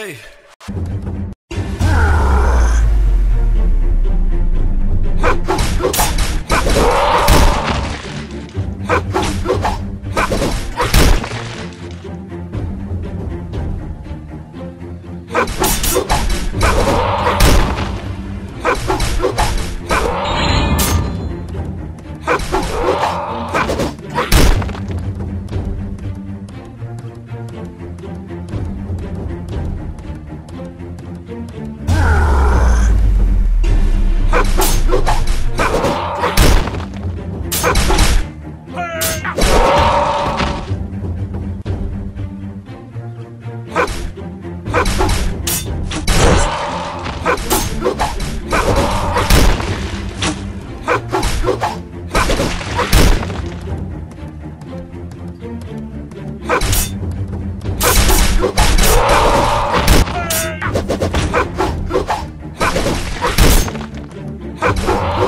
Hey. Oh!